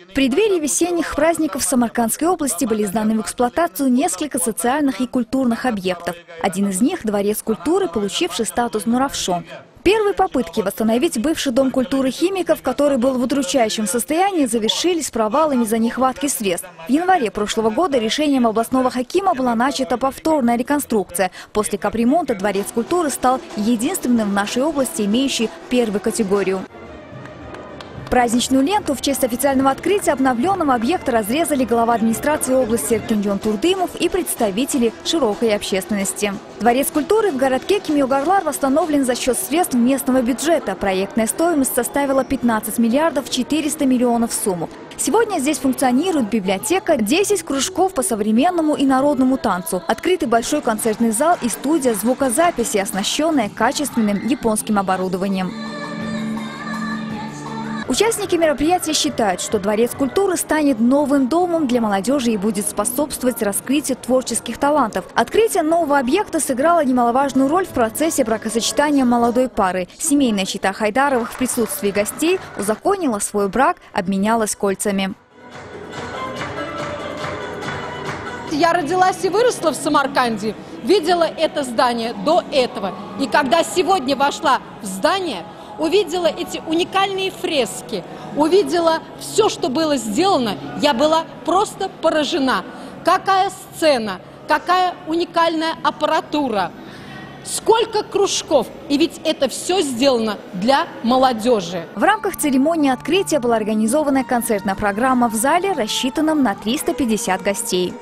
В преддверии весенних праздников в Самаркандской области были сданы в эксплуатацию несколько социальных и культурных объектов. Один из них – Дворец культуры, получивший статус Нуравшон. Первые попытки восстановить бывший дом культуры химиков, который был в удручающем состоянии, завершились провалами за нехватки средств. В январе прошлого года решением областного хакима была начата повторная реконструкция. После капремонта Дворец культуры стал единственным в нашей области, имеющий первую категорию. Праздничную ленту в честь официального открытия обновленного объекта разрезали глава администрации области Эркинджон Турдымов и представители широкой общественности. Дворец культуры в городке Кимиогарлар восстановлен за счет средств местного бюджета. Проектная стоимость составила 15 миллиардов 400 миллионов сумму. Сегодня здесь функционирует библиотека, 10 кружков по современному и народному танцу, открытый большой концертный зал и студия звукозаписи, оснащенная качественным японским оборудованием. Участники мероприятия считают, что Дворец культуры станет новым домом для молодежи и будет способствовать раскрытию творческих талантов. Открытие нового объекта сыграло немаловажную роль в процессе бракосочетания молодой пары. Семейная чита Хайдаровых в присутствии гостей узаконила свой брак, обменялась кольцами. Я родилась и выросла в Самарканде, видела это здание до этого. И когда сегодня вошла в здание – увидела эти уникальные фрески, увидела все, что было сделано, я была просто поражена. Какая сцена, какая уникальная аппаратура, сколько кружков. И ведь это все сделано для молодежи. В рамках церемонии открытия была организована концертная программа в зале, рассчитанном на 350 гостей.